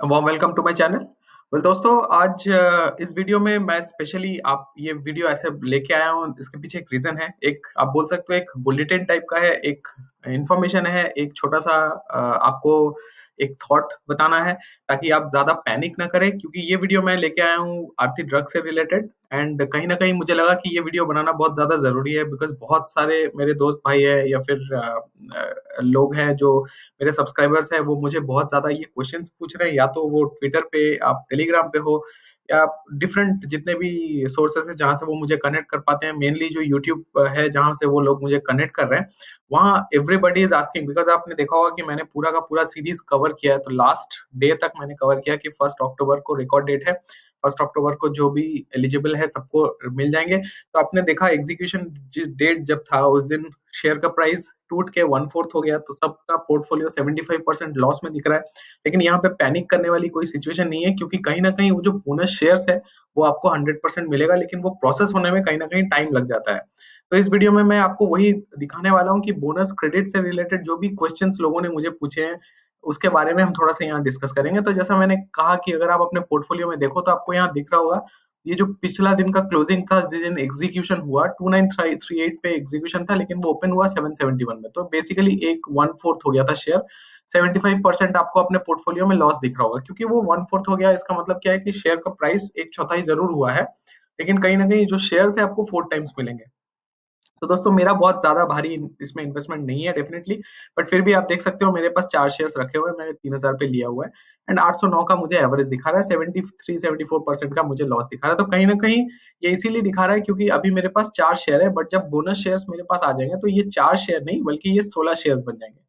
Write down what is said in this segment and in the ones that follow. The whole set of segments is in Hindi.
Warm welcome to my channel well दोस्तों आज uh, इस वीडियो में मैं स्पेशली आप ये वीडियो ऐसे लेके आया हूँ। इसके पीछे एक रीजन है। एक आप बोल सकते हो एक बुलेटिन टाइप का है एक इंफॉर्मेशन है एक छोटा सा uh, आपको एक थॉट बताना है ताकि आप ज़्यादा पैनिक ना करें क्योंकि ये वीडियो मैं लेके आया हूँ आर्थिक ड्रग से रिलेटेड एंड कहीं ना कहीं मुझे लगा कि ये वीडियो बनाना बहुत ज़्यादा ज़रूरी है बिकॉज़ बहुत सारे मेरे दोस्त भाई है या फिर लोग हैं जो मेरे सब्सक्राइबर्स हैं, वो मुझे बहुत ज़्यादा ये क्वेश्चन पूछ रहे हैं। या तो वो ट्विटर पे, आप टेलीग्राम पे हो, या डिफरेंट जितने भी सोर्सेस है जहाँ से वो मुझे कनेक्ट कर पाते हैं मेनली जो यूट्यूब है जहाँ से वो लोग मुझे कनेक्ट कर रहे हैं, वहाँ एवरीबडी इज़ आस्किंग बिकॉज़ आपने देखा होगा कि मैंने पूरा का पूरा सीरीज़ कवर किया है। तो लास्ट डे तक मैंने कवर किया कि फ़र्स्ट अक्टूबर को रिकॉर्ड डेट है। फ़र्स्ट अक्टूबर को जो भी एलिजिबल है सबको मिल जाएँगे। तो आपने देखा एग्जीक्यूशन जिस डेट जब था, उस दिन शेयर का प्राइस टूट के वन फोर्थ हो गया तो सबका पोर्टफोलियो 75 परसेंट लॉस में दिख रहा है। लेकिन यहाँ पे पैनिक करने वाली कोई सिचुएशन नहीं है, क्योंकि कहीं ना कहीं वो जो बोनस शेयर्स है, वो आपको 100 परसेंट मिलेगा, लेकिन वो प्रोसेस होने में कहीं ना कहीं टाइम लग जाता है। तो इस वीडियो में मैं आपको वही दिखाने वाला हूँ कि बोनस क्रेडिट से रिलेटेड जो भी क्वेश्चन लोगों ने मुझे पूछे हैं उसके बारे में हम थोड़ा सा यहाँ डिस्कस करेंगे। तो जैसा मैंने कहा कि अगर आप अपने पोर्टफोलियो में देखो तो आपको यहाँ दिख रहा होगा, ये जो पिछला दिन का क्लोजिंग था, जिस दिन एग्जीक्यूशन हुआ टू नाइन थ्री एट पे एग्जीक्यूशन था, लेकिन वो ओपन हुआ सेवन सेवेंटी वन में। तो बेसिकली एक वन फोर्थ हो गया था शेयर सेवेंटी फाइव परसेंट आपको अपने पोर्टफोलियो में लॉस दिख रहा होगा, क्योंकि वो वन फोर्थ हो गया। इसका मतलब क्या है कि शेयर का प्राइस एक चौथाई ज़रूर हुआ है, लेकिन कहीं ना कहीं जो शेयर है आपको फोर टाइम्स मिलेंगे। तो दोस्तों मेरा बहुत ज़्यादा भारी इसमें इन्वेस्टमेंट नहीं है डेफिनेटली बट फिर भी आप देख सकते हो मेरे पास चार शेयर्स रखे हुए हैं, मैंने तीन हज़ार पे लिया हुआ है एंड 809 का मुझे एवरेज दिखा रहा है 73 74 परसेंट का मुझे लॉस दिखा रहा है। तो कहीं ना कहीं ये इसीलिए दिखा रहा है क्योंकि अभी मेरे पास चार शेयर है बट जब बोनस शेयर्स मेरे पास आ जाएँगे तो ये चार शेयर नहीं, बल्कि ये सोलह शेयर्स बन जाएँगे।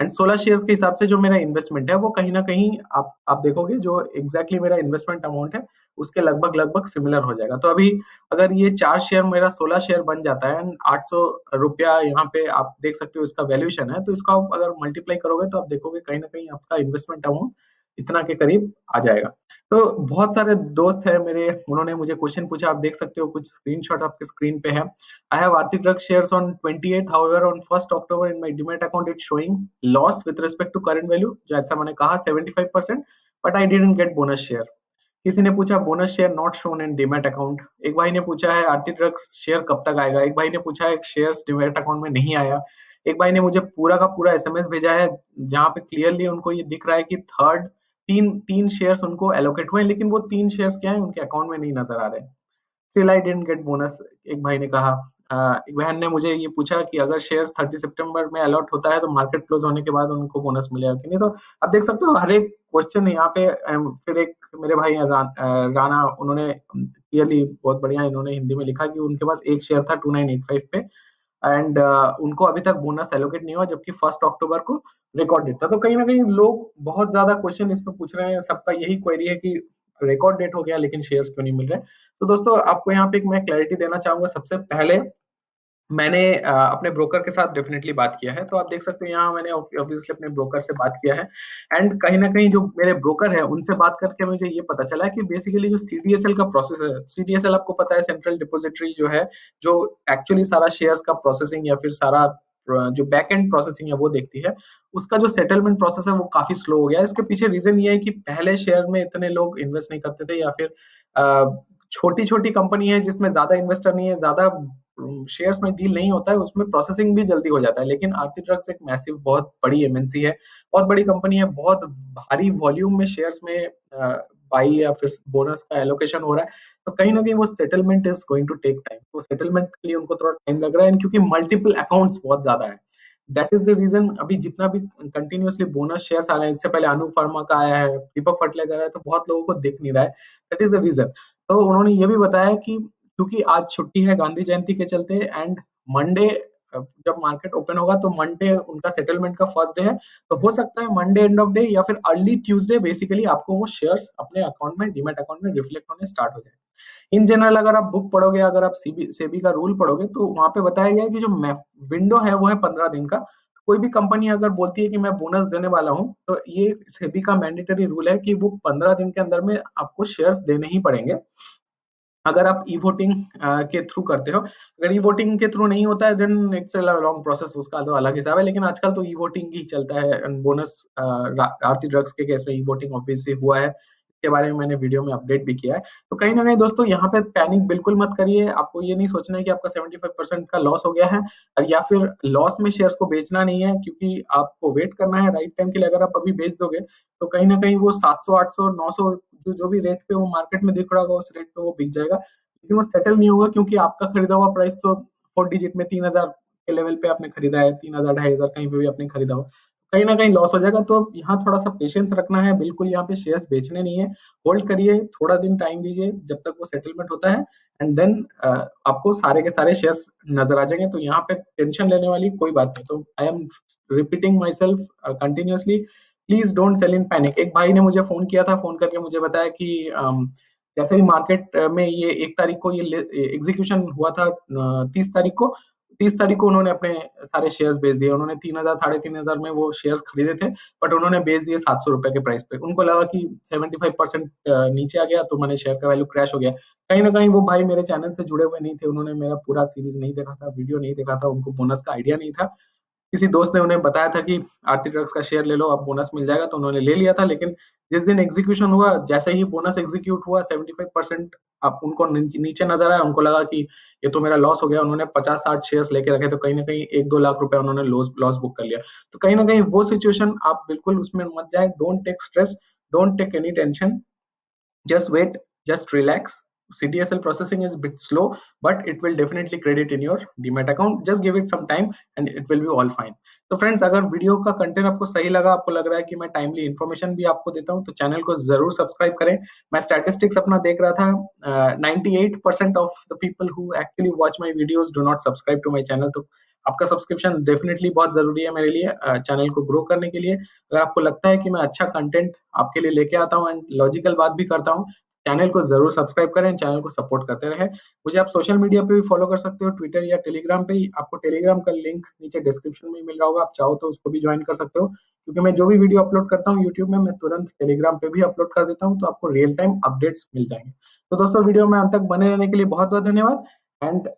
एंड सोलह शेयर्स के हिसाब से जो मेरा इन्वेस्टमेंट है, वो कहीं ना कहीं आप आप देखोगे जो एग्जैक्टली exactly मेरा इन्वेस्टमेंट अमाउंट है, उसके लगभग लगभग सिमिलर हो जाएगा। तो अभी अगर ये चार शेयर मेरा सोलह शेयर बन जाता है एंड आठ सौ रुपया यहाँ पे आप देख सकते हो इसका वैल्यूशन है तो इसका अगर मल्टीप्लाई करोगे तो आप देखोगे कहीं ना कहीं आपका इन्वेस्टमेंट अमाउंट इतना के करीब आ जाएगा। तो बहुत सारे दोस्त है मेरे, उन्होंने मुझे क्वेश्चन पूछा, आप देख सकते हो, कुछ स्क्रीनशॉट आपके स्क्रीन पे है। I have Aarti drug shares on 28 however on first October in my demat account it showing loss with respect to current value जैसा मैंने कहा 75 percent but I didn't get bonus share किसी ने पूछा bonus share not shown in demat account एक भाई ने पूछा है आर्थिक ड्रग्स शेयर कब तक आएगा? एक भाई ने पूछा है शेयर डीमैट अकाउंट में नहीं आया। एक भाई ने मुझे पूरा का पूरा एसएमएस भेजा है, जहाँ पे क्लियरली उनको ये दिख रहा है कि थर्ड तीन तीन शेयर्स उनको एलोकेट हुए लेकिन वो तीन शेयर्स क्या है उनके अकाउंट में नहीं नज़र आ रहे still I didn't get bonus एक भाई ने कहा एक बहन ने मुझे ये पूछा कि अगर शेयर्स 30 सितंबर में अलॉट होता है तो मार्केट क्लोज होने के बाद उनको बोनस मिलेगा कि नहीं? तो आप देख सकते हो हर एक क्वेश्चन यहाँ पे फिर एक मेरे भाई रा, राना उन्होंने क्लियरली बहुत बढ़िया इन्होंने हिंदी में लिखा कि उनके पास एक शेयर था टू नाइन एट फाइव पे। एंड uh, उनको अभी तक बोनस एलोकेट नहीं हुआ जबकि फ़र्स्ट अक्टूबर को रिकॉर्ड डेट था। तो कहीं ना कहीं लोग बहुत ज़्यादा क्वेश्चन इसमें पूछ रहे हैं। सबका यही क्वेरी है कि रिकॉर्ड डेट हो गया लेकिन शेयर्स क्यों नहीं मिल रहे? तो दोस्तों आपको यहाँ पे मैं क्लैरिटी देना चाहूँगा सबसे पहले। मैंने आ, अपने ब्रोकर के साथ डेफिनेटली बात किया है तो आप देख सकते हैं यहाँ मैंने ऑब्वियसली अपने ब्रोकर से बात किया है। एंड कहीं ना कहीं जो मेरे ब्रोकर है उनसे बात करके मुझे ये पता चला कि बेसिकली जो सीडीएसएल का प्रोसेस है सीडीएसएल आपको पता है सेंट्रल डिपोजिटरी जो है जो एक्चुअली सारा शेयर्स का प्रोसेसिंग या फिर सारा जो बैक एंड प्रोसेसिंग है वो देखती है। उसका जो सेटलमेंट प्रोसेस है वो काफ़ी स्लो हो गया इसके पीछे रीजन ये है कि पहले शेयर में इतने लोग इन्वेस्ट नहीं करते थे या फिर छोटी छोटी कंपनी है जिसमें ज़्यादा इन्वेस्टर नहीं है ज़्यादा शेयर्स में डील नहीं होता है, उसमें प्रोसेसिंग भी जल्दी हो जाता है, लेकिन आरती ड्रग्स एक मैसिव बहुत बड़ी एमएनसी है, बहुत बड़ी कंपनी है, बहुत भारी वॉल्यूम में शेयर्स में बाई या फिर बोनस का एलोकेशन हो रहा है तो कहीं ना कहीं वो settlement is going to take time तो सेटलमेंट के लिए उनको थोड़ा टाइम लग रहा है, क्योंकि मल्टीपल अकाउंट्स बहुत ज़्यादा है। दैट इज़ द रीजन अभी जितना भी कंटिन्यूसली बोनस शेयर्स आ रहे हैं, इससे पहले अनु फार्मा का आया है दीपक फर्टिलाइज़र आया है तो बहुत लोगों को दिख नहीं रहा है। दैट इज़ द रीजन तो उन्होंने ये भी बताया कि क्योंकि आज छुट्टी है गांधी जयंती के चलते एंड मंडे जब मार्केट ओपन होगा तो मंडे उनका सेटलमेंट का फ़र्स्ट डे है। तो हो सकता है मंडे एंड ऑफ़ डे या फिर अर्ली ट्यूसडे बेसिकली आपको वो शेयर्स अपने अकाउंट में डीमेट अकाउंट में रिफ्लेक्ट होने स्टार्ट हो जाए इन जनरल अगर आप बुक पढ़ोगे, अगर आप सीबी सेबी का रूल पढ़ोगे तो वहाँ पे बताया गया कि जो विंडो है वो है पंद्रह दिन का। कोई भी कंपनी अगर बोलती है कि मैं बोनस देने वाला हूँ तो ये सेबी का मैंडेटरी रूल है कि वो पंद्रह दिन के अंदर में आपको शेयर्स देने ही पड़ेंगे। अगर आप ई वोटिंग के थ्रू करते हो, अगर ई वोटिंग के थ्रू नहीं होता है देन इट्स लॉन्ग प्रोसेस उसका तो अलग हिसाब है, लेकिन आजकल तो ई वोटिंग ही चलता है बोनस आरती ड्रग्स के केस में ई वोटिंग ऑब्वियसली हुआ है के बारे में मैंने वीडियो में अपडेट भी किया है। तो कहीं ना कहीं दोस्तों, यहाँ पे पैनिक बिल्कुल मत करिए, आपको ये नहीं सोचना है कि आपका 75 परसेंट का लॉस हो गया है या फिर लॉस में शेयर्स को बेचना नहीं है, क्योंकि आपको वेट करना है राइट टाइम के लिए अगर आप अभी बेच दोगे तो कहीं ना कहीं वो 700 800 900 जो जो भी रेट पे वो मार्केट में दिख रहा होगा, उस रेट पे वो बिक जाएगा। लेकिन वो सेटल नहीं होगा क्योंकि आपका खरीदा हुआ प्राइस तो फोर डिजिट में तीन हज़ार के लेवल पे आपने खरीदा है, तीन हज़ार, ढाई हज़ार कहीं पे भी आपने खरीदा हो। कहीं ना कहीं लॉस हो जाएगा तो यहाँ थोड़ा सा पेशेंस रखना है। बिल्कुल यहाँ पे शेयर्स बेचने नहीं है। होल्ड करिए, थोड़ा दिन टाइम दीजिए, जब तक वो सेटलमेंट होता है। एंड देन आपको सारे के सारे शेयर्स नज़र आ जाएँगे। तो यहाँ पे टेंशन लेने वाली कोई बात नहीं। तो I am repeating myself continuously please don't sell in panic एक भाई ने मुझे फ़ोन किया था फ़ोन करके मुझे बताया कि um, जैसे भी मार्केट में ये एक तारीख को ये एग्जीक्यूशन हुआ था तीस तारीख को। तीस तारीख को उन्होंने अपने सारे शेयर्स बेच दिए। उन्होंने तीन हज़ार साढ़े तीन हज़ार में वो शेयर्स खरीदे थे बट उन्होंने बेच दिए सात सौ रुपए के प्राइस पे। उनको लगा कि सेवेंटी फाइव परसेंट नीचे आ गया तो मैंने शेयर का वैल्यू क्रैश हो गया। कहीं ना कहीं वो भाई मेरे चैनल से जुड़े हुए नहीं थे। उन्होंने मेरा पूरा सीरीज़ नहीं देखा था वीडियो नहीं देखा था उनको बोनस का आइडिया नहीं था। किसी दोस्त ने उन्हें बताया था कि आरती ड्रग्स का शेयर ले लो, अब बोनस मिल जाएगा तो उन्होंने ले लिया था, लेकिन जिस दिन एग्जीक्यूशन हुआ, जैसे ही बोनस एग्जीक्यूट हुआ 75 परसेंट आप उनको नीचे नज़र आया, उनको लगा कि ये तो मेरा लॉस हो गया, उन्होंने 50 साठ शेयर्स लेके रखे तो कहीं ना कहीं एक दो लाख रुपए उन्होंने लॉस लॉस बुक कर लिया। तो कहीं ना कहीं वो सिचुएशन आप बिल्कुल उसमें मत जाए don't take stress don't take any tension just wait just relax CDSL processing is a bit slow, but it will definitely credit in your Demat account. Just give it some time and it will be all fine. तो फ्रेंड्स अगर वीडियो का कंटेंट आपको सही लगा आपको लग रहा है कि मैं टाइमली इन्फॉर्मेशन भी आपको देता हूँ तो चैनल को ज़रूर सब्सक्राइब करें मैं स्टैटिस्टिक्स अपना देख रहा था ninety of the people who actually watch my videos do not subscribe to my channel तो आपका सब्सक्रिप्शन डेफिनेटली बहुत ज़रूरी है मेरे लिए चैनल को ग्रो करने के लिए अगर आपको लगता है कि मैं अच्छा कंटेंट आपके लिए लेके आता हूँ एंड लॉजिकल बात भी करता हूँ चैनल को ज़रूर सब्सक्राइब करें, चैनल को सपोर्ट करते रहे। मुझे आप सोशल मीडिया पे भी फॉलो कर सकते हो, ट्विटर या टेलीग्राम पे आपको टेलीग्राम का लिंक नीचे डिस्क्रिप्शन में मिल रहा होगा, आप चाहो तो उसको भी ज्वाइन कर सकते हो। क्योंकि मैं जो भी वीडियो अपलोड करता हूँ यूट्यूब में, मैं तुरंत टेलीग्राम पे भी अपलोड कर देता हूँ तो आपको रियल टाइम अपडेट्स मिल जाएँगे। तो दोस्तों, वीडियो में अंत तक बने रहने के लिए बहुत बहुत धन्यवाद। एंड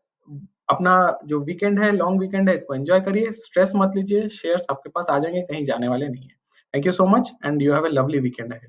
अपना जो वीकेंड है लॉन्ग वीकेंड है, इसको एंजॉय करिए। स्ट्रेस मत लीजिए शेयर्स आपके पास आ जाएँगे, कहीं जाने वाले नहीं है। Thank you so much and you have a lovely weekend है